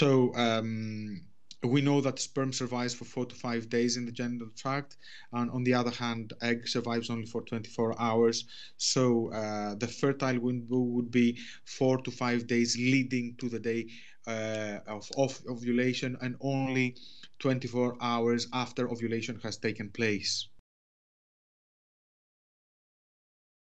So um, we know that sperm survives for four to five days in the genital tract, and on the other hand, egg survives only for 24 hours. So uh, the fertile window would be four to five days leading to the day uh, of, of ovulation, and only 24 hours after ovulation has taken place.